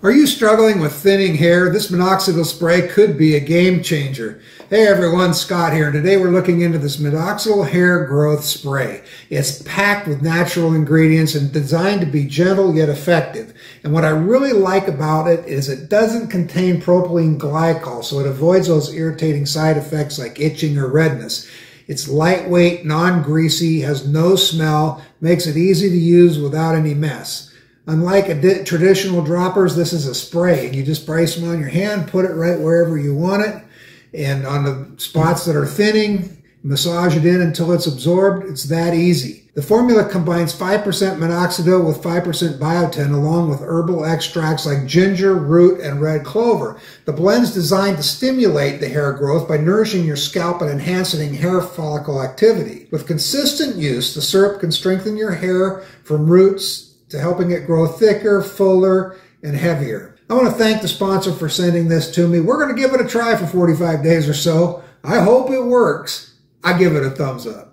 Are you struggling with thinning hair? This minoxidil spray could be a game changer. Hey everyone, Scott here, today we're looking into this minoxidil hair growth spray. It's packed with natural ingredients and designed to be gentle yet effective. And what I really like about it is it doesn't contain propylene glycol, so it avoids those irritating side effects like itching or redness. It's lightweight, non-greasy, has no smell, makes it easy to use without any mess. Unlike a traditional droppers, this is a spray. You just spray some on your hand, put it right wherever you want it. And on the spots that are thinning, massage it in until it's absorbed. It's that easy. The formula combines 5% minoxidil with 5% biotin along with herbal extracts like ginger, root, and red clover. The blend's designed to stimulate the hair growth by nourishing your scalp and enhancing hair follicle activity. With consistent use, the syrup can strengthen your hair from roots to helping it grow thicker, fuller, and heavier. I want to thank the sponsor for sending this to me. We're going to give it a try for 45 days or so. I hope it works. I give it a thumbs up.